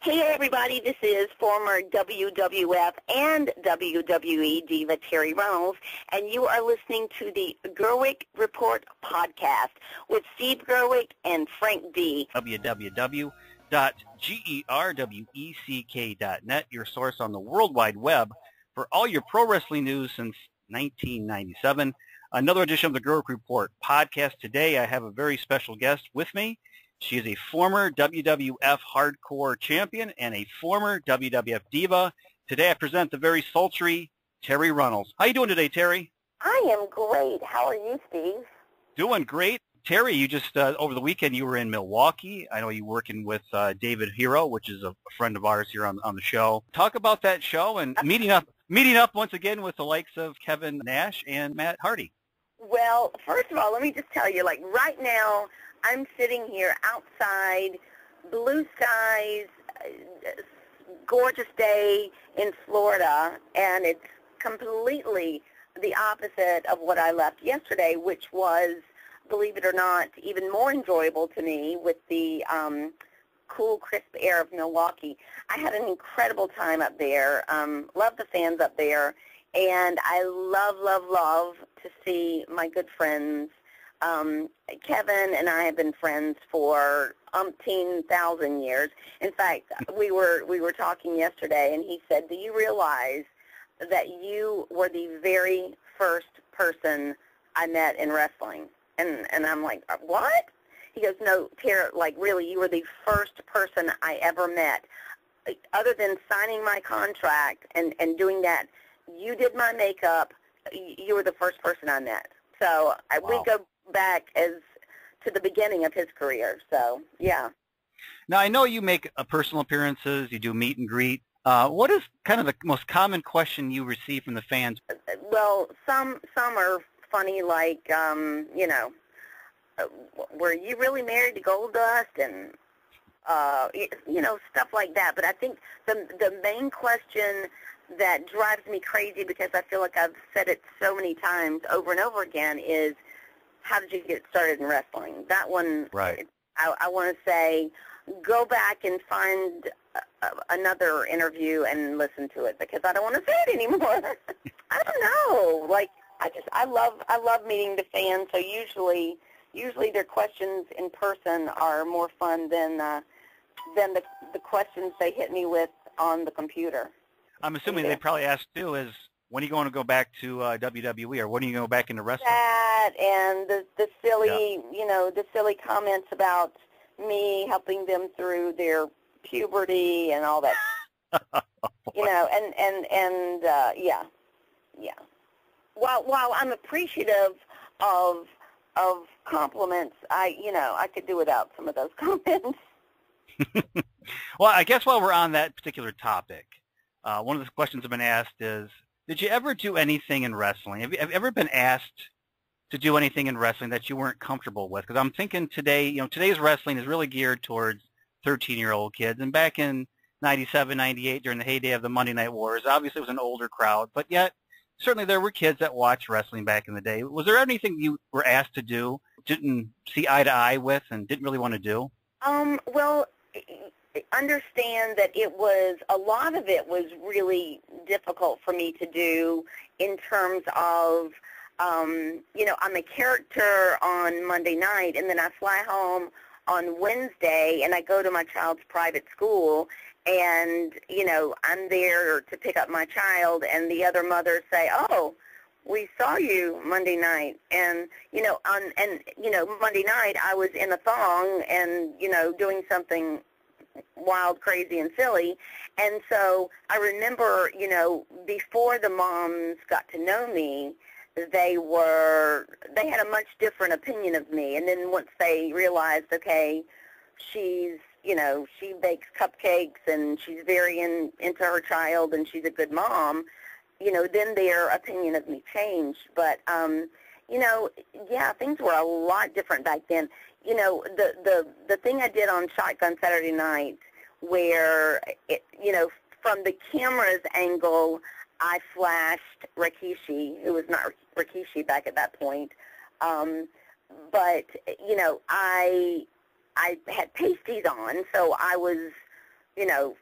Hey everybody, this is former WWF and WWE diva Terri Runnels, and you are listening to the Gerweck Report podcast with Steve Gerweck and Frank Dee. www.gerweck.net, your source on the World Wide Web for all your pro wrestling news since 1997. Another edition of the Gerweck Report podcast. Today I have a very special guest with me. She is a former WWF Hardcore Champion and a former WWF Diva. Today I present the very sultry Terri Runnels. How you doing today, Terri? I am great. How are you, Steve? Doing great. Terri, you just, uh, over the weekend, you were in Milwaukee. I know you're working with uh, David Hero, which is a friend of ours here on, on the show. Talk about that show and meeting up meeting up once again with the likes of Kevin Nash and Matt Hardy. Well, first of all, let me just tell you, like right now, I'm sitting here outside, blue skies, gorgeous day in Florida, and it's completely the opposite of what I left yesterday, which was, believe it or not, even more enjoyable to me with the um, cool, crisp air of Milwaukee. I had an incredible time up there. Um, love the fans up there, and I love, love, love to see my good friends um, Kevin and I have been friends for umpteen thousand years. In fact, we were we were talking yesterday, and he said, "Do you realize that you were the very first person I met in wrestling?" And and I'm like, "What?" He goes, "No, Tara, like really, you were the first person I ever met. Other than signing my contract and and doing that, you did my makeup. You were the first person I met." So wow. we go back as to the beginning of his career. So yeah. Now I know you make uh, personal appearances. You do meet and greet. Uh, what is kind of the most common question you receive from the fans? Well, some some are funny, like um, you know, uh, were you really married to Goldust and uh, you know stuff like that. But I think the the main question that drives me crazy because I feel like I've said it so many times over and over again is how did you get started in wrestling? That one, right. I, I want to say, go back and find uh, another interview and listen to it because I don't want to say it anymore. I don't know. Like I just, I love, I love meeting the fans. So usually, usually their questions in person are more fun than uh, than the the questions they hit me with on the computer. I'm assuming they probably asked too is when are you going to go back to uh, WWE, or when are you going to go back into wrestling? That and the the silly, yeah. you know, the silly comments about me helping them through their puberty and all that. you know, and and and uh, yeah, yeah. While while I'm appreciative of of compliments, I you know I could do without some of those comments. well, I guess while we're on that particular topic, uh, one of the questions I've been asked is, did you ever do anything in wrestling? Have you, have you ever been asked to do anything in wrestling that you weren't comfortable with? Because I'm thinking today, you know, today's wrestling is really geared towards 13-year-old kids. And back in 97, 98, during the heyday of the Monday Night Wars, obviously it was an older crowd, but yet certainly there were kids that watched wrestling back in the day. Was there anything you were asked to do, didn't see eye to eye with, and didn't really want to do? Um, well, understand that it was a lot of it was really difficult for me to do in terms of um, you know I'm a character on Monday night and then I fly home on Wednesday and I go to my child's private school and you know I'm there to pick up my child and the other mothers say oh we saw you Monday night. And you know on and you know Monday night I was in a thong and you know doing something wild, crazy, and silly. And so I remember, you know, before the moms got to know me, they were they had a much different opinion of me. And then once they realized, okay, she's you know she bakes cupcakes and she's very in, into her child and she's a good mom, you know, then their opinion of me changed. But um, you know, yeah, things were a lot different back then you know, the the the thing I did on Shotgun Saturday Night, where it, you know, from the camera's angle, I flashed Rikishi, who was not Rikishi back at that point. Um, but you know, I I had pasties on, so I was you know,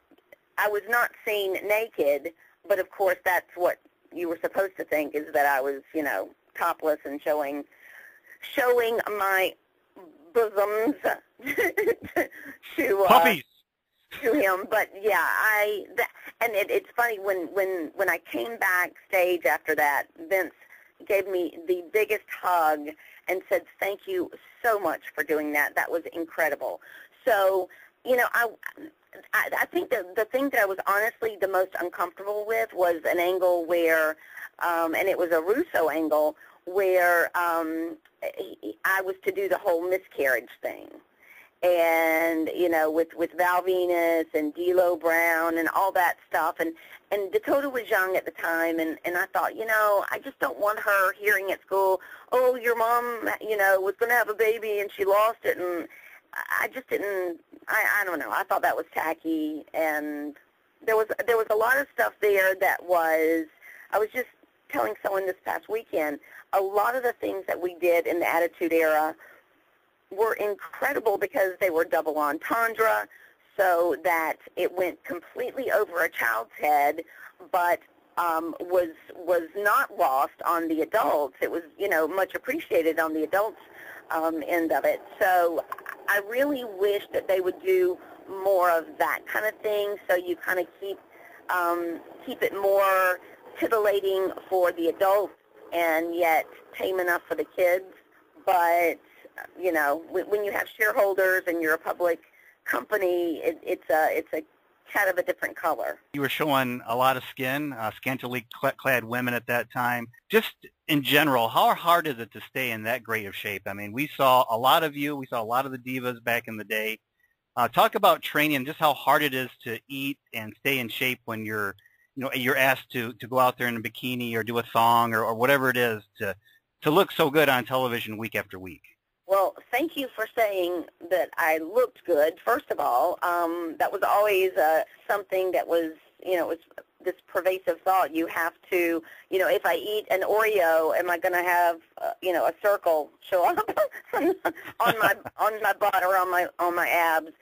I was not seen naked, but of course that's what you were supposed to think is that I was, you know, topless and showing showing my bosoms to uh, puppies to him. But yeah, I that, and it, it's funny when when when I came backstage after that, Vince gave me the biggest hug and said, "Thank you so much for doing that. That was incredible." So you know, I I, I think the the thing that I was honestly the most uncomfortable with was an angle where, um, and it was a Russo angle where um, I was to do the whole miscarriage thing, and you know with with Val Venis and D'Lo Brown and all that stuff, and and Dakota was young at the time, and and I thought, you know, I just don't want her hearing at school, oh, your mom, you know, was going to have a baby and she lost it, and I just didn't. I I don't know. I thought that was tacky, and there was there was a lot of stuff there that was. I was just telling someone this past weekend. A lot of the things that we did in the Attitude Era were incredible because they were double entendre, so that it went completely over a child's head, but um, was was not lost on the adults. It was you know much appreciated on the adults um, end of it. So I really wish that they would do more of that kind of thing so you kind of keep um, keep it more titillating for the adults and yet tame enough for the kids. But, you know, when you have shareholders and you're a public company, it, it's a it's a cat of a different color. You were showing a lot of skin, uh, scantily clad women at that time. Just in general, how hard is it to stay in that great of shape? I mean, we saw a lot of you. We saw a lot of the divas back in the day. Uh, talk about training just how hard it is to eat and stay in shape when you're, you know, you're asked to, to go out there in a bikini or do a song or, or whatever it is to, to look so good on television week after week. Well, thank you for saying that I looked good. First of all, um, that was always uh, something that was, you know, it was this pervasive thought. You have to, you know, if I eat an Oreo, am I going to have, uh, you know, a circle show up on my on my butt or on my on my abs?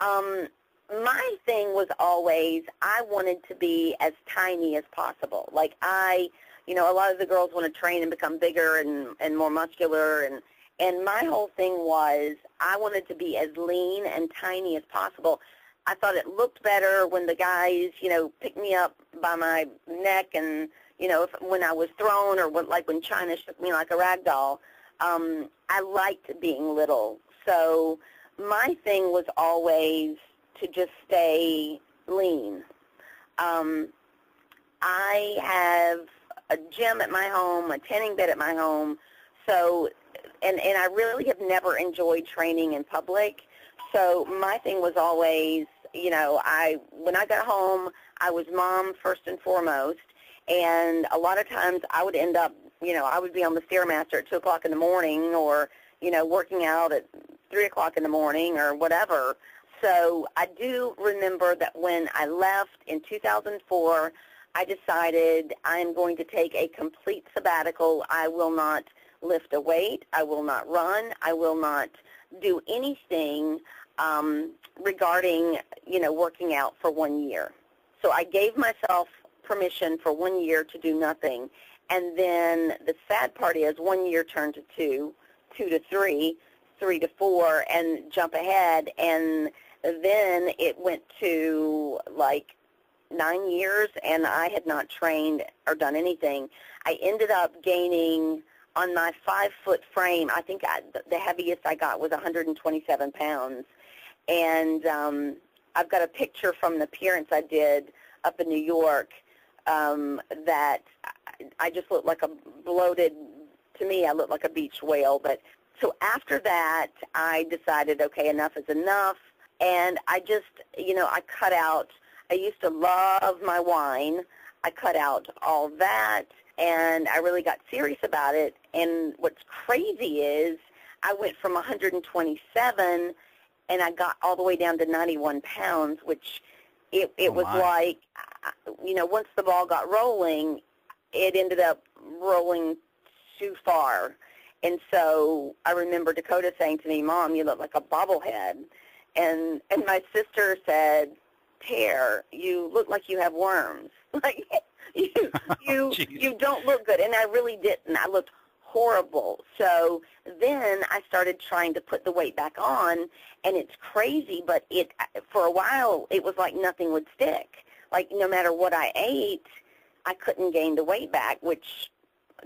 Um, my thing was always I wanted to be as tiny as possible. Like I, you know, a lot of the girls want to train and become bigger and and more muscular and and my whole thing was I wanted to be as lean and tiny as possible. I thought it looked better when the guys, you know, picked me up by my neck and, you know, if, when I was thrown or when, like when Chyna shook me like a rag doll. Um, I liked being little. So my thing was always to just stay lean. Um, I have a gym at my home, a tanning bed at my home, so and and I really have never enjoyed training in public. So my thing was always, you know, I when I got home, I was mom first and foremost, and a lot of times I would end up, you know, I would be on the stairmaster at two o'clock in the morning, or you know, working out at three o'clock in the morning, or whatever. So I do remember that when I left in 2004, I decided I'm going to take a complete sabbatical. I will not lift a weight. I will not run. I will not do anything um, regarding, you know, working out for one year. So I gave myself permission for one year to do nothing. And then the sad part is one year turned to two, two to three, three to four, and jump ahead. And then it went to like nine years, and I had not trained or done anything. I ended up gaining on my five-foot frame, I think I, the heaviest I got was 127 pounds. And um, I've got a picture from an appearance I did up in New York um, that I just looked like a bloated, to me, I looked like a beach whale. But so after that, I decided, okay, enough is enough. And I just, you know, I cut out, I used to love my wine. I cut out all that and I really got serious about it. And what's crazy is I went from 127 and I got all the way down to 91 pounds, which it, it oh was like, you know, once the ball got rolling, it ended up rolling too far. And so I remember Dakota saying to me, Mom, you look like a bobblehead. And, and my sister said, tear, you look like you have worms. Like you oh, you Jeez. you don't look good, and I really didn't. I looked horrible. So then I started trying to put the weight back on, and it's crazy, but it for a while it was like nothing would stick. Like no matter what I ate, I couldn't gain the weight back, which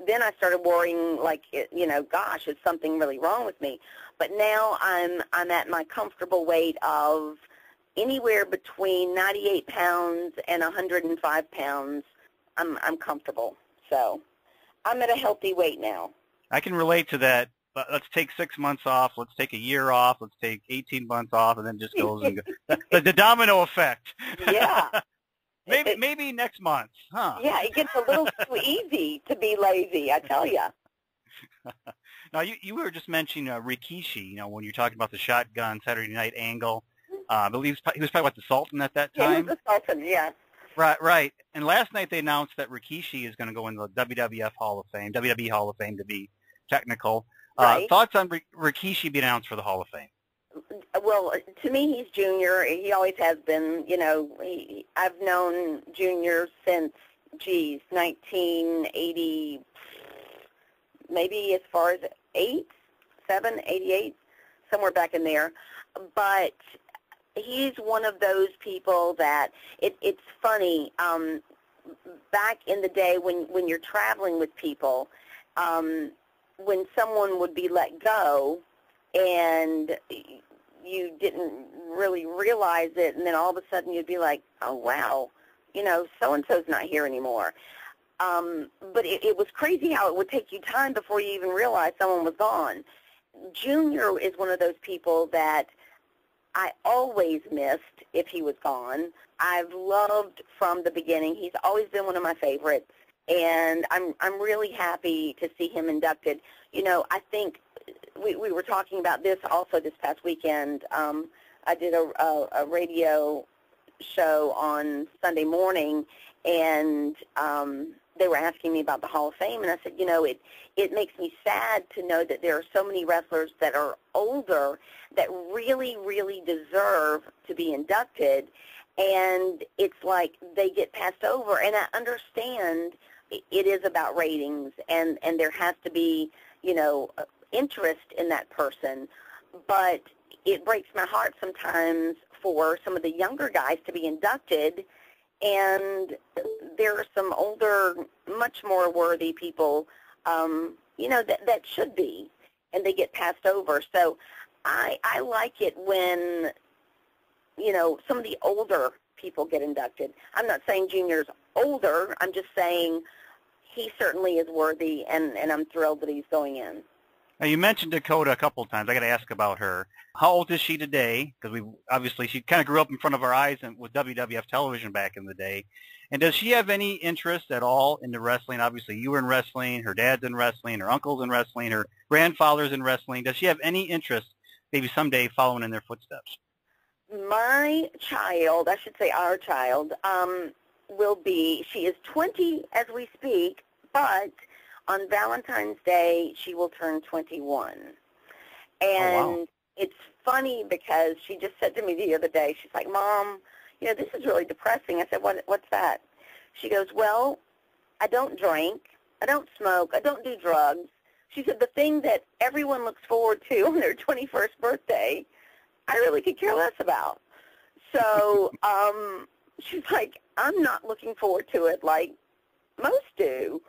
then I started worrying like it- you know, gosh, is something really wrong with me? But now I'm I'm at my comfortable weight of anywhere between 98 pounds and 105 pounds. I'm I'm comfortable. So I'm at a healthy weight now. I can relate to that. But let's take six months off. Let's take a year off. Let's take 18 months off, and then just goes and goes. the, the domino effect. Yeah. maybe It- maybe next month, huh? Yeah, it gets a little too easy to be lazy, I tell you. Now you you were just mentioning uh, Rikishi. You know when you're talking about the shotgun Saturday Night Angle. Uh, I believe he was, he was probably what the Sultan at that Yeah, he time. was a sultan, yes. Right, right. And last night they announced that Rikishi is going to go in the WWF Hall of Fame, WWE Hall of Fame to be technical. Uh, Right. thoughts on Rik- Rikishi being announced for the Hall of Fame? Well, to me, he's Junior. He always has been. You know, he, I've known Junior since, geez, 1980, maybe as far as eight, seven, eighty-eight, somewhere back in there. But he's one of those people that it, it's funny. Um, back in the day when when you're traveling with people, um, when someone would be let go, and you didn't really realize it, and then all of a sudden you'd be like, oh wow, you know, so and so's not here anymore. Um, but it, it was crazy how it would take you time before you even realized someone was gone. Junior is one of those people that I always missed if he was gone. I've loved from the beginning. He's always been one of my favorites, and I'm I'm really happy to see him inducted. You know, I think we we were talking about this also this past weekend. Um, I did a, a, a radio show on Sunday morning, and um, they were asking me about the Hall of Fame, and I said, you know, it it makes me sad to know that there are so many wrestlers that are older that really, really deserve to be inducted, and it's like they get passed over. And I understand it is about ratings, and and there has to be, you know, uh, interest in that person, but it breaks my heart sometimes for some of the younger guys to be inducted and there are some older, much more worthy people, um, you know, that, that should be, and they get passed over. So I, I like it when, you know, some of the older people get inducted. I'm not saying Junior's older. I'm just saying he certainly is worthy, and, and I'm thrilled that he's going in. Now you mentioned Dakota a couple of times. I got to ask about her. How old is she today? Because we obviously she kind of grew up in front of our eyes and with WWF television back in the day. And does she have any interest at all in the wrestling? Obviously, you were in wrestling. Her dad's in wrestling. Her uncle's in wrestling. Her grandfather's in wrestling. Does she have any interest, maybe someday, following in their footsteps? My child, I should say our child, um, will be, she is 20 as we speak, but on Valentine's Day, she will turn 21. And wow. it's funny because she just said to me the other day, she's like, Mom, you know, this is really depressing. I said, what, what's that? She goes, well, I don't drink. I don't smoke. I don't do drugs. She said, the thing that everyone looks forward to on their 21st birthday, I really could care less about. So um, she's like, I'm not looking forward to it like most do.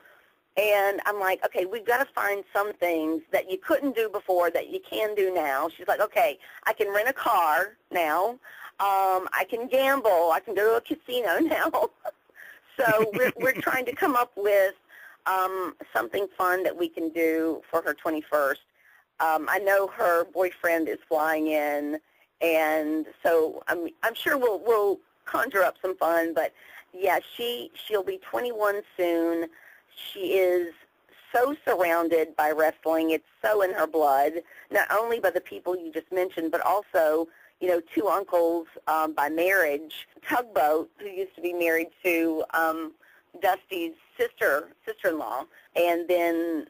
And I'm like, okay, we've got to find some things that you couldn't do before that you can do now. She's like, okay, I can rent a car now. Um, I can gamble. I can go to a casino now. so we're, we're trying to come up with um, something fun that we can do for her 21st. Um, I know her boyfriend is flying in, and so I'm, I'm sure we'll, we'll conjure up some fun. But yeah, she she'll be 21 soon. She is so surrounded by wrestling. It's so in her blood, not only by the people you just mentioned, but also, you know, two uncles um, by marriage. Tugboat, who used to be married to um, Dusty's sister, sister-in-law, and then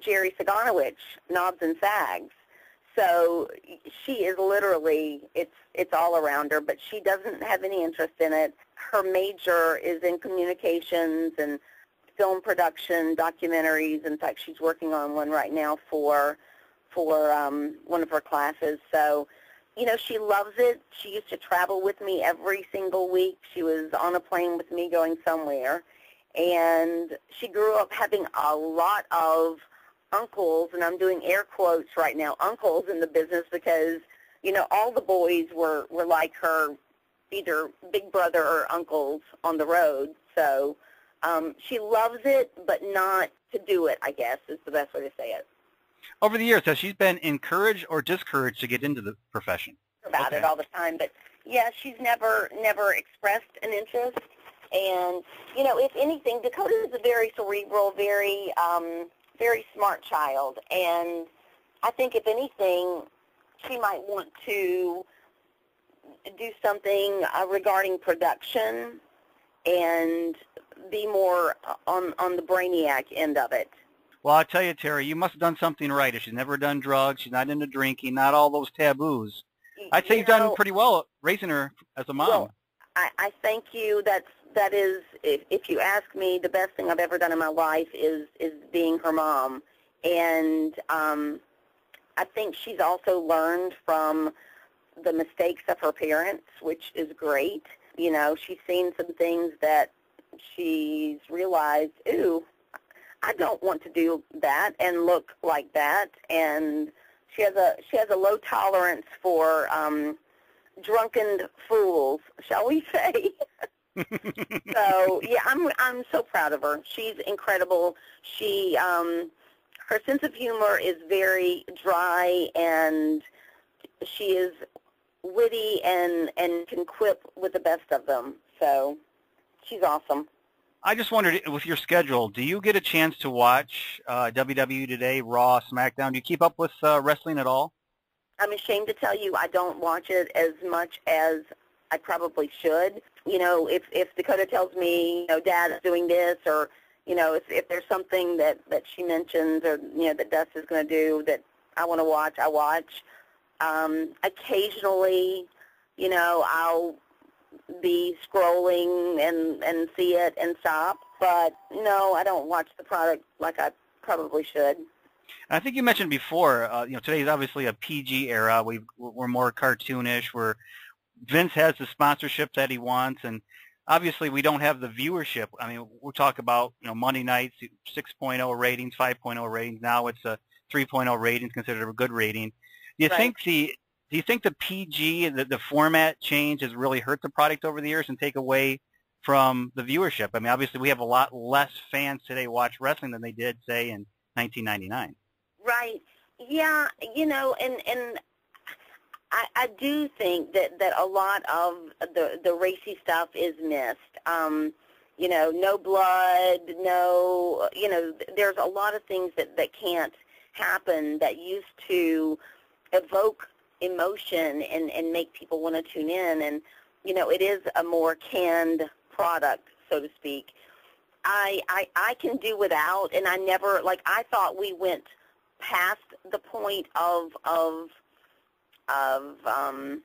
Jerry Saganowich, Knobbs and Sags. so she is literally it's it's all around her, but she doesn't have any interest in it. Her major is in communications and film production, documentaries. In fact, she's working on one right now for for um, one of her classes. So, you know, she loves it. She used to travel with me every single week. She was on a plane with me going somewhere. And she grew up having a lot of uncles, and I'm doing air quotes right now, uncles in the business because, you know, all the boys were, were like her, either big brother or uncles on the road. So um, she loves it, but not to do it, I guess, is the best way to say it. Over the years, has she been encouraged or discouraged to get into the profession? About okay. it all the time, but yeah, she's never never expressed an interest. And you know, if anything, Dakota is a very cerebral, very um, very smart child, and I think if anything, she might want to do something uh, regarding production and be more on on the brainiac end of it. Well, I'll tell you, Terri, you must have done something right. If she's never done drugs, she's not into drinking, not all those taboos. I'd say you have done pretty well raising her as a mom. Well, I, I thank you. That's that is, if, if you ask me, the best thing I've ever done in my life is is being her mom, and um, I think she's also learned from the mistakes of her parents, which is great. You know, she's seen some things that she's realized, ooh, I don't want to do that and look like that, and she has a she has a low tolerance for um, drunken fools, shall we say? so yeah, I'm I'm so proud of her. She's incredible. She um, her sense of humor is very dry, and she is witty and and can quip with the best of them. So she's awesome. I just wondered, with your schedule, do you get a chance to watch uh, WWE Today, Raw, SmackDown? Do you keep up with uh, wrestling at all? I'm ashamed to tell you I don't watch it as much as I probably should. You know, if if Dakota tells me, you know, Dad is doing this, or you know, if if there's something that that she mentions, or you know, that Dust is going to do that I want to watch, I watch. Um, occasionally, you know, I'll be scrolling and and see it and stop. But no, I don't watch the product like I probably should. I think you mentioned before, uh, you know, today is obviously a PG era. we are more cartoonish. We're Vince has the sponsorship that he wants, and obviously we don't have the viewership. I mean, we'll talk about you know Monday nights, 6.0 ratings, 5.0 ratings. Now it's a 3.0 ratings, considered a good rating. Do you right. think the do you think the PG, the, the format change has really hurt the product over the years and take away from the viewership? I mean, obviously we have a lot less fans today watch wrestling than they did, say, in 1999. Right. Yeah, you know, and and I, I do think that that a lot of the the racy stuff is missed. Um, you know, no blood, no, you know, there's a lot of things that that can't happen that used to evoke emotion and and make people want to tune in. And you know, it is a more canned product, so to speak. I I I can do without, and I never like I thought we went past the point of of of um,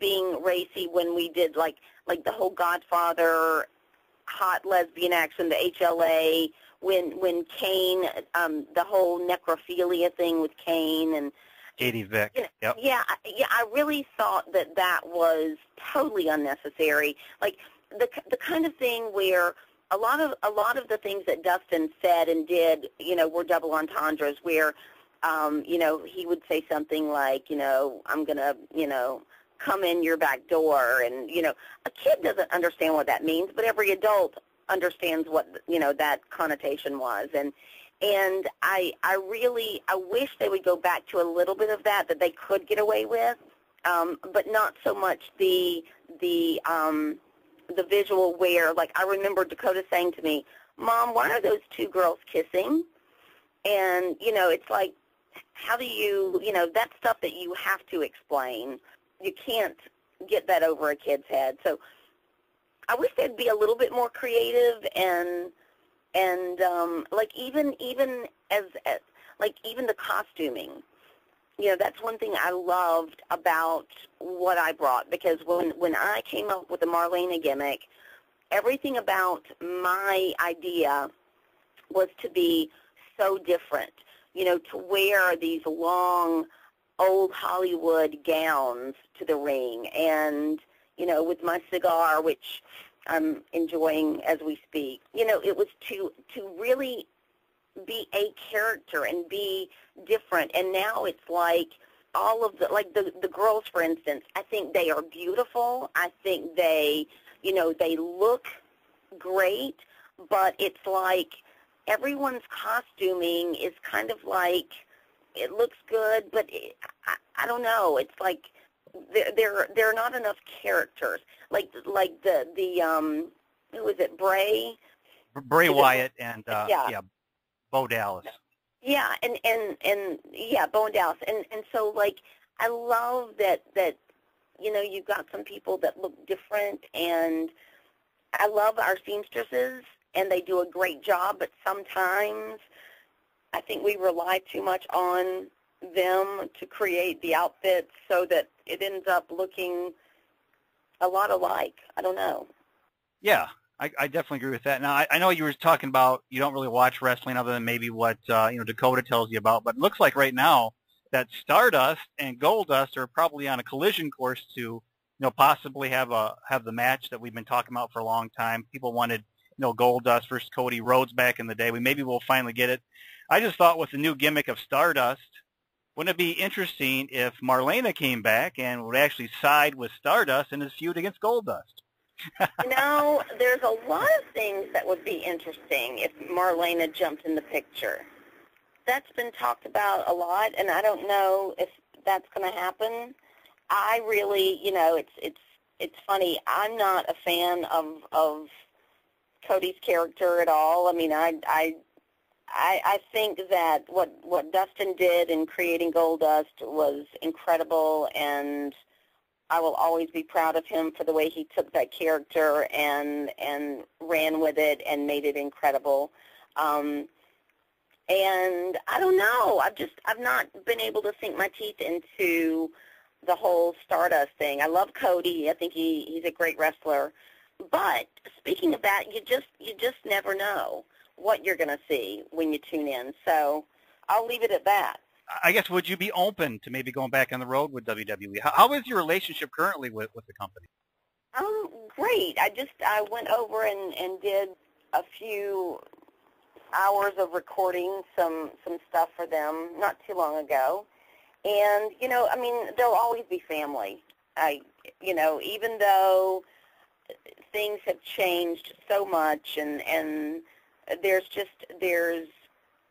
being racy when we did like like the whole Godfather hot lesbian action, the HLA, when when Kane, um, the whole necrophilia thing with Kane and Katie Vick. Know, yep. Yeah, yeah. I really thought that that was totally unnecessary. Like the the kind of thing where a lot of a lot of the things that Dustin said and did, you know, were double entendres. Where um, you know, he would say something like, you know, I'm going to, you know, come in your back door. And, you know, a kid doesn't understand what that means, but every adult understands what, you know, that connotation was. And, and I, I really, I wish they would go back to a little bit of that that they could get away with, um, but not so much the, the, um, the visual where, like, I remember Dakota saying to me, Mom, why are those two girls kissing? And, you know, it's like, how do you, you know, that stuff that you have to explain. You can't get that over a kid's head. So I wish they'd be a little bit more creative and and um, like even even as, as like even the costuming. you know, that's one thing I loved about what I brought because when when I came up with the Marlena gimmick, everything about my idea was to be so different. You know, to wear these long old Hollywood gowns to the ring and, you know, with my cigar, which I'm enjoying as we speak. You know, it was to to really be a character and be different. And now it's like all of the like the the girls, for instance. I think they are beautiful. I think they, you know, they look great. But it's like everyone's costuming is kind of like it looks good, but it, I, I don't know. It's like there there there are not enough characters. Like like the the um who was it Bray? Bray Wyatt and uh, yeah. yeah, Bo Dallas. Yeah, and and and yeah, Bo and Dallas, and and so like I love that that you know you've got some people that look different, and I love our seamstresses, and they do a great job, but sometimes I think we rely too much on them to create the outfits so that it ends up looking a lot alike. I don't know. Yeah, I, I definitely agree with that. Now, I, I know you were talking about you don't really watch wrestling other than maybe what uh, you know Dakota tells you about, but it looks like right now that Stardust and Goldust are probably on a collision course to you know possibly have a have the match that we've been talking about for a long time. People wanted you know Goldust versus Cody Rhodes back in the day. We maybe we'll finally get it. I just thought with the new gimmick of Stardust, wouldn't it be interesting if Marlena came back and would actually side with Stardust in his feud against Goldust? you know, there's a lot of things that would be interesting if Marlena jumped in the picture. That's been talked about a lot, and I don't know if that's going to happen. I really, you know, it's it's it's funny. I'm not a fan of of Cody's character at all. I mean, I I I, I think that what what Dustin did in creating Goldust was incredible, and I will always be proud of him for the way he took that character and and ran with it and made it incredible. Um, and I don't know. I've just I've not been able to sink my teeth into the whole Stardust thing. I love Cody. I think he he's a great wrestler. But speaking of that, you just you just never know what you're going to see when you tune in. So I'll leave it at that. I guess would you be open to maybe going back on the road with WWE? How, how is your relationship currently with, with the company? Um, great. I just I went over and, and did a few hours of recording some some stuff for them not too long ago. And you know, I mean, there'll always be family. I you know, even though things have changed so much and and there's just there's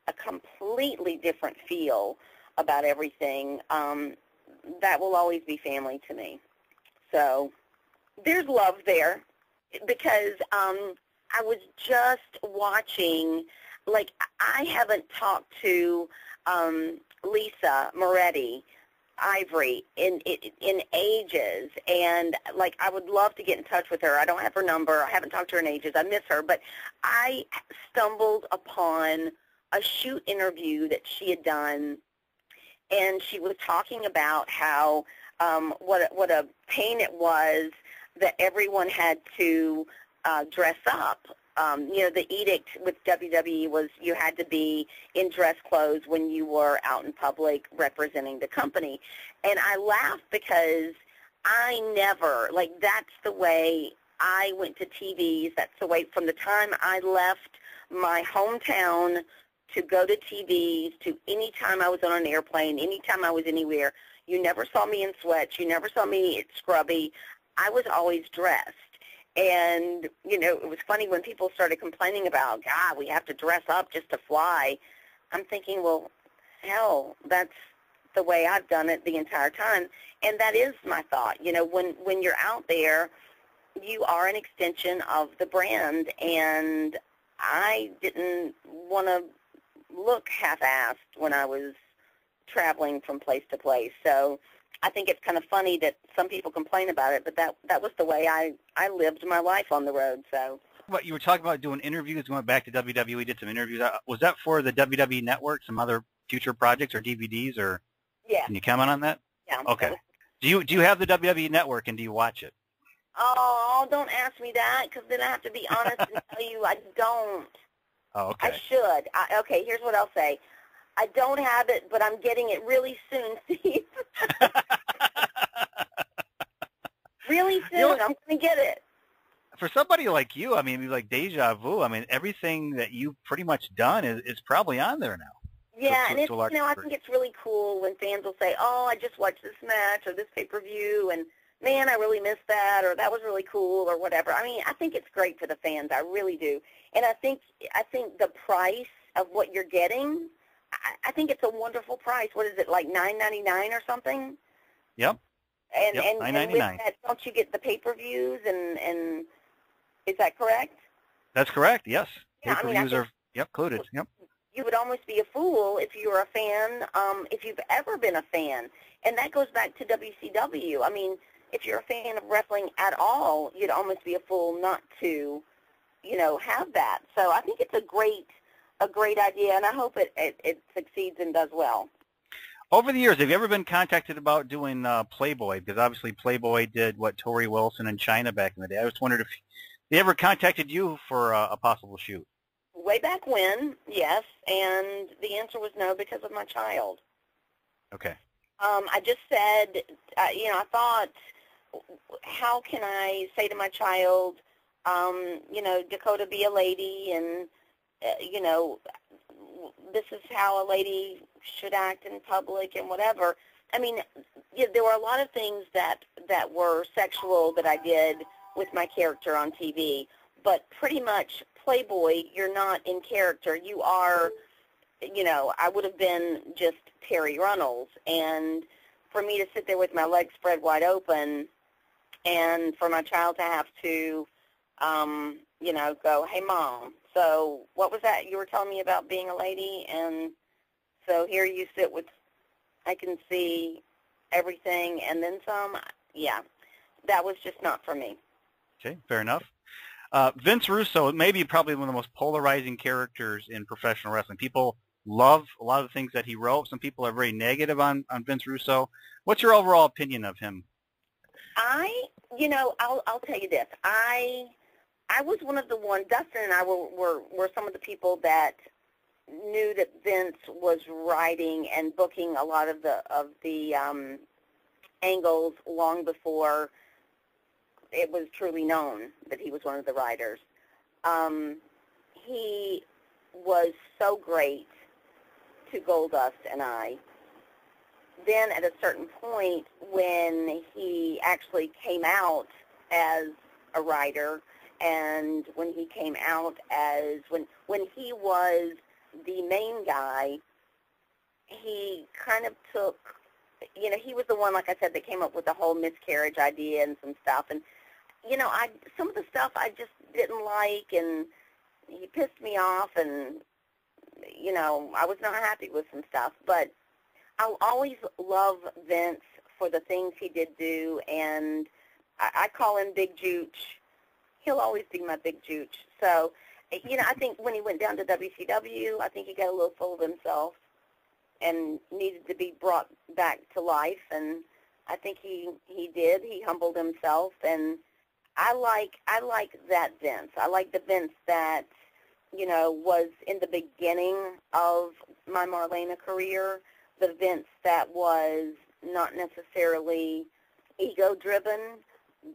a completely different feel about everything. Um, that will always be family to me. So there's love there because um, I was just watching, like I haven't talked to um, Lisa Moretti Ivory in, in ages, and like I would love to get in touch with her. I don't have her number. I haven't talked to her in ages. I miss her, but I stumbled upon a shoot interview that she had done, and she was talking about how um, what what a pain it was that everyone had to uh, dress up um, you know, the edict with WWE was you had to be in dress clothes when you were out in public representing the company. And I laugh because I never, like that's the way I went to TVs. That's the way from the time I left my hometown to go to TVs, to any time I was on an airplane, any time I was anywhere. You never saw me in sweats. You never saw me scrubby. I was always dressed. And, you know, it was funny when people started complaining about, God, we have to dress up just to fly. I'm thinking, well, hell, that's the way I've done it the entire time. And that is my thought. You know, when, when you're out there, you are an extension of the brand. And I didn't want to look half-assed when I was traveling from place to place. So I think it's kind of funny that some people complain about it, but that that was the way I I lived my life on the road. So. What you were talking about doing interviews, going back to WWE, did some interviews. Uh, was that for the WWE Network, some other future projects or DVDs, or? Yeah. Can you comment on that? Yeah. Okay. Do you do you have the WWE Network and do you watch it? Oh, don't ask me that because then I have to be honest and tell you I don't. Oh, okay. I should. I, okay, here's what I'll say. I don't have it, but I'm getting it really soon, Steve. really soon. You know- I'm going to get it. For somebody like you, I mean, like deja vu. I mean, everything that you've pretty much done is, is probably on there now. Yeah, to- and to large you know I think it's really cool when fans will say, "Oh, I just watched this match or this pay-per-view," and man, I really missed that, or that was really cool, or whatever. I mean, I think it's great for the fans. I really do, and I think I think the price of what you're getting, I, I think it's a wonderful price. What is it like nine ninety nine or something? Yep. And Yep, and, and with that, don't you get the pay-per-views and and is that correct? That's correct. Yes. Yeah, I mean, I Pay-per-views are yep included. Yep. you would almost be a fool if you were a fan, um, if you've ever been a fan. And that goes back to WCW. I mean, if you're a fan of wrestling at all, you'd almost be a fool not to, you know, have that. So I think it's a great, a great idea, and I hope it, it, it succeeds and does well. Over the years, have you ever been contacted about doing uh, Playboy? Because obviously Playboy did what Torrie Wilson in Chyna back in the day. I just wondered if they ever contacted you for uh, a possible shoot. Way back when, yes, and the answer was no because of my child. Okay. Um, I just said, uh, you know, I thought, how can I say to my child, um, you know, Dakota, be a lady, and you know, this is how a lady should act in public, and whatever. I mean, yeah, there were a lot of things that that were sexual that I did with my character on TV, but pretty much Playboy, you're not in character. You are you know, I would have been just Terri Runnels. And for me to sit there with my legs spread wide open and for my child to have to, um, you know, go, hey, Mom, so what was that you were telling me about being a lady? And so here you sit with, I can see everything and then some. Yeah, that was just not for me. Okay. Fair enough. Uh, Vince Russo may be probably one of the most polarizing characters in professional wrestling. People love a lot of the things that he wrote. Some people are very negative on, on Vince Russo. What's your overall opinion of him? I, you know, I'll I'll tell you this. I I was one of the ones. Dustin and I were were were some of the people that knew that Vince was writing and booking a lot of the of the um, angles long before it was truly known that he was one of the writers. Um, he was so great to Goldust and I then at a certain point when he actually came out as a writer and when he came out as when when he was the main guy he kind of took you know he was the one like I said that came up with the whole miscarriage idea and some stuff and you know I some of the stuff I just didn't like and he pissed me off and you know I was not happy with some stuff but I'll always love Vince for the things he did do, and I, I call him Big Jooch. He'll always be my Big Jooch. So, you know, I think when he went down to WCW, I think he got a little full of himself and needed to be brought back to life, and I think he he did. He humbled himself, and I like I like that Vince. I like the Vince that you know was in the beginning of my Marlena career the Vince that was not necessarily ego-driven.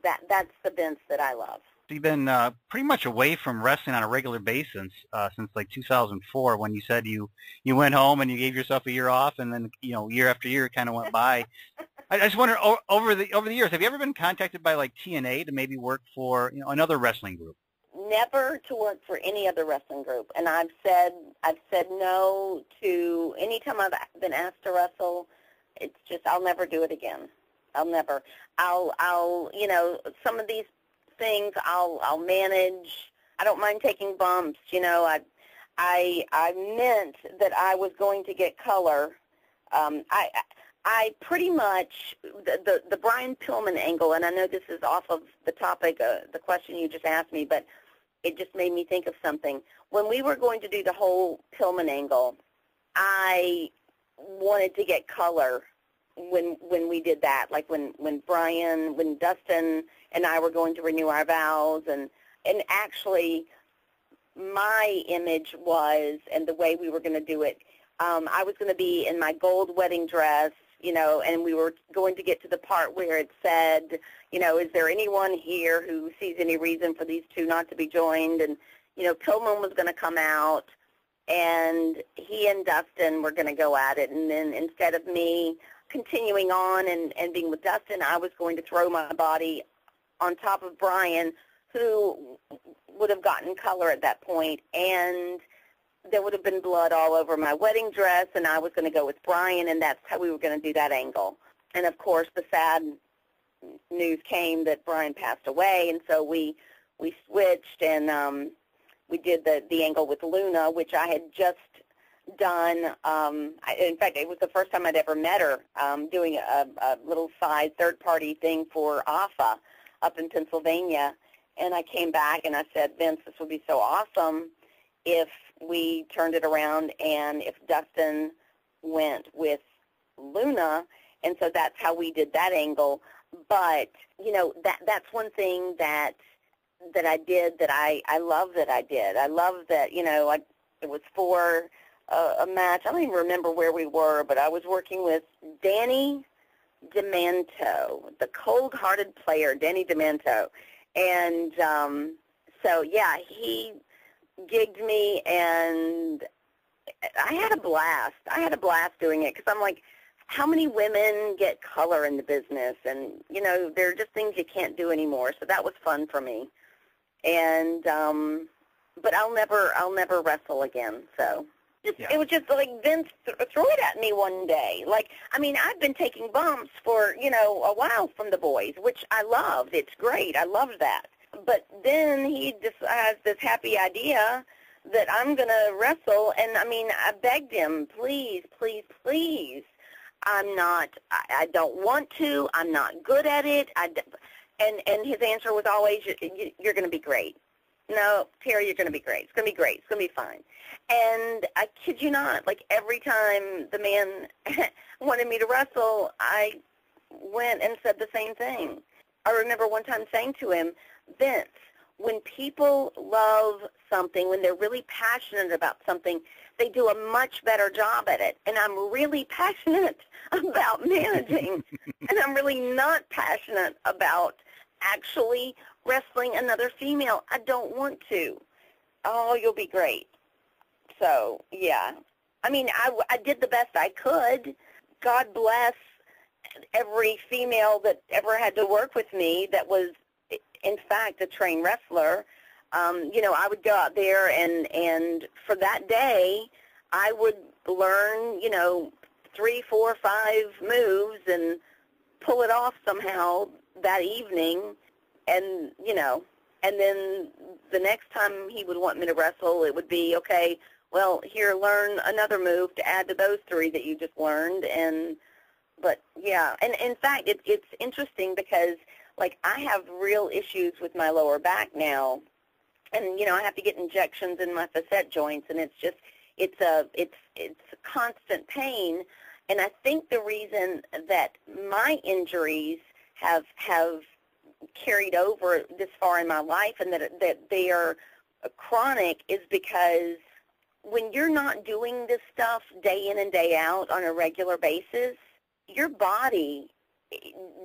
That that's the Vince that I love. You've been uh, pretty much away from wrestling on a regular basis uh, since like 2004, when you said you you went home and you gave yourself a year off, and then you know year after year kind of went by. I, I just wonder o- over the over the years, have you ever been contacted by like TNA to maybe work for you know another wrestling group? Never to work for any other wrestling group, and I've said I've said no to any time I've been asked to wrestle. It's just I'll never do it again. I'll never. I'll I'll you know some of these things I'll I'll manage. I don't mind taking bumps. You know I I I meant that I was going to get color. Um, I I pretty much the, the the Brian Pillman angle, and I know this is off of the topic, uh, the question you just asked me, but it just made me think of something. When we were going to do the whole Pillman angle, I wanted to get color when when we did that, like when when Brian, when Dustin and I were going to renew our vows, and and actually, my image was and the way we were going to do it. Um, I was going to be in my gold wedding dress, you know, and we were going to get to the part where it said, you know, is there anyone here who sees any reason for these two not to be joined? And you know, Pillman was going to come out, and he and Dustin were going to go at it. And then instead of me continuing on and, and being with Dustin, I was going to throw my body on top of Brian, who would have gotten color at that point, and there would have been blood all over my wedding dress, and I was going to go with Brian, and that's how we were going to do that angle. And of course, the sad news came that Brian passed away, and so we we switched, and um, we did the the angle with Luna, which I had just done. Um, I, in fact, it was the first time I'd ever met her um, doing a, a little side third party thing for AFA up in Pennsylvania. And I came back and I said, Vince, this would be so awesome if we turned it around and if Dustin went with Luna. And so that's how we did that angle. But, you know, that that's one thing that that I did that I I love that I did. I love that you know I it was for a, a match. I don't even remember where we were, but I was working with Danny Demento, the cold-hearted player, Danny Demento, and um, so yeah, he gigged me, and I had a blast. I had a blast doing it because I'm like, how many women get color in the business, and you know, there are just things you can't do anymore. So that was fun for me and um, but I'll never I'll never wrestle again. So just, yeah. it was just like Vince th- threw it at me one day. Like I mean, I've been taking bumps for you know a while from the boys, which I love. It's great. I love that. But then he just has this happy idea that I'm going to wrestle, and I mean, I begged him, please, please, please. I'm not. I, I don't want to. I'm not good at it. I, and and his answer was always, "You're going to be great." No, Terri, you're going to be great. It's going to be great. It's going to be fine. And I kid you not, like every time the man wanted me to wrestle, I went and said the same thing. I remember one time saying to him, Vince, when people love something, when they're really passionate about something, they do a much better job at it. And I'm really passionate about managing, and I'm really not passionate about actually wrestling another female. I don't want to. Oh, you'll be great. So, yeah. I mean, I, I did the best I could. God bless every female that ever had to work with me that was, in fact, a trained wrestler. Um, you know, I would go out there and, and for that day, I would learn, you know, three, four, five moves and pull it off somehow that evening and you know and then the next time he would want me to wrestle it would be okay well here learn another move to add to those three that you just learned. And but yeah. And in fact it, it's interesting because like i have real issues with my lower back now. And you know i have to get injections in my facet joints and it's just it's a it's it's constant pain. And i think the reason that my injuries have have carried over this far in my life and that that they are chronic is because when you're not doing this stuff day in and day out on a regular basis, your body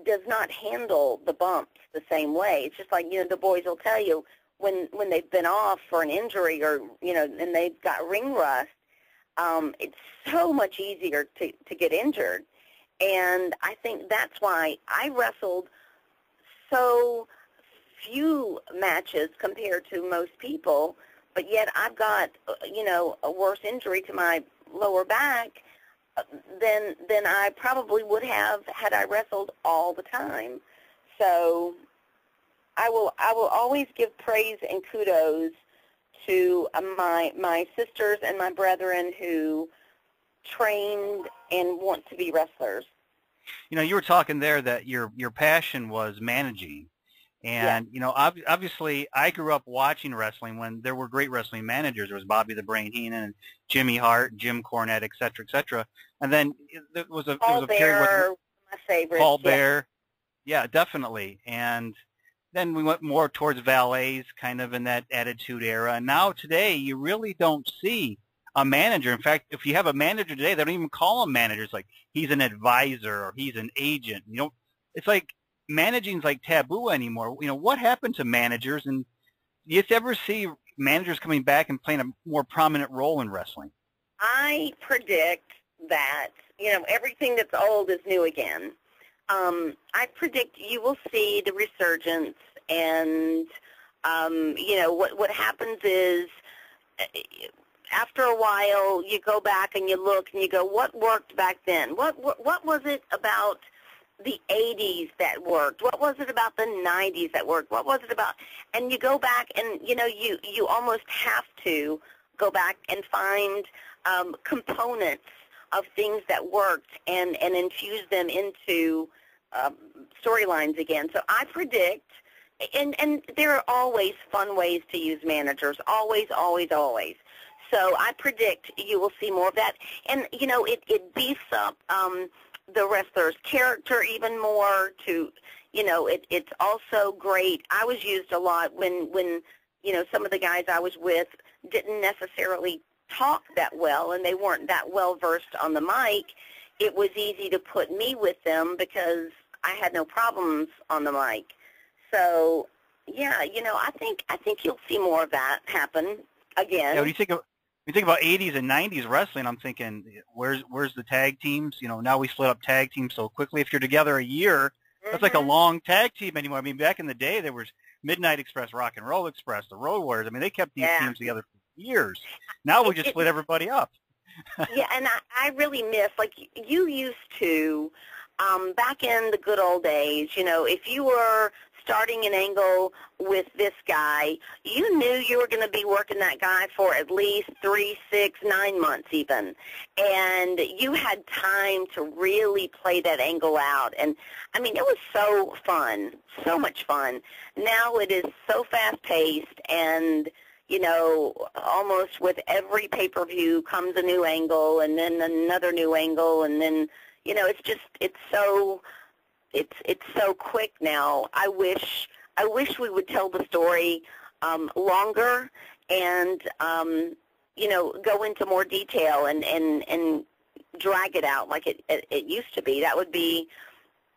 does not handle the bumps the same way. It's just like, you know, the boys will tell you when when they've been off for an injury or, you know, and they've got ring rust, um, it's so much easier to, to get injured. And I think that's why I wrestled so few matches compared to most people, but yet I've got, uh, you know, a worse injury to my lower back uh, than than I probably would have had I wrestled all the time. So I will I will always give praise and kudos to uh, my my sisters and my brethren who trained and want to be wrestlers. You know, you were talking there that your your passion was managing. And, yeah. you know, ob- obviously I grew up watching wrestling when there were great wrestling managers. There was Bobby the Brain Heenan and Jimmy Hart, Jim Cornette, et cetera, et cetera. And then there was a, there was a period where my favorite. Paul yeah. Bearer. Yeah, definitely. And then we went more towards valets, kind of in that attitude era. And now today, you really don't see a manager. In fact, if you have a manager today, they don't even call them managers. Like he's an advisor or he's an agent. You know, it's like managing is like taboo anymore. You know, what happened to managers? And you ever see managers coming back and playing a more prominent role in wrestling? I predict that you know everything that's old is new again. Um, I predict you will see the resurgence, and um, you know what what happens is after a while you go back and you look and you go, what worked back then? What what, what was it about? the 80s that worked? What was it about the 90s that worked? What was it about? And you go back and, you know, you, you almost have to go back and find um, components of things that worked and, and infuse them into um, storylines again. So I predict, and, and there are always fun ways to use managers, always, always, always. So I predict you will see more of that. And, you know, it, it beefs up um, the wrestler's character even more to you know it it's also great. I was used a lot when when you know some of the guys i was with didn't necessarily talk that well and they weren't that well versed on the mic. It was easy to put me with them because i had no problems on the mic. So yeah you know i think i think you'll see more of that happen again. Yeah, when you think you think about 80s and 90s wrestling, I'm thinking, where's where's the tag teams? You know, now we split up tag teams so quickly. If you're together a year, that's mm-hmm. like a mm-hmm. long tag team anymore. I mean, back in the day, there was Midnight Express, Rock and Roll Express, the Road Warriors. I mean, they kept these yeah. teams together for years. Now we just split everybody up. yeah, and I, I really miss, like, you used to, um, back in the good old days, you know, if you were starting an angle with this guy, you knew you were going to be working that guy for at least three, six, nine months even. And you had time to really play that angle out. And, I mean, it was so fun, so much fun. Now it is so fast-paced and, you know, almost with every pay-per-view comes a new angle and then another new angle and then, you know, it's just, it's so it's it's so quick now. I wish I wish we would tell the story um, longer and um, you know go into more detail and and and drag it out like it, it it used to be. That would be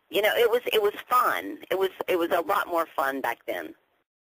you know it was it was fun. It was it was a lot more fun back then.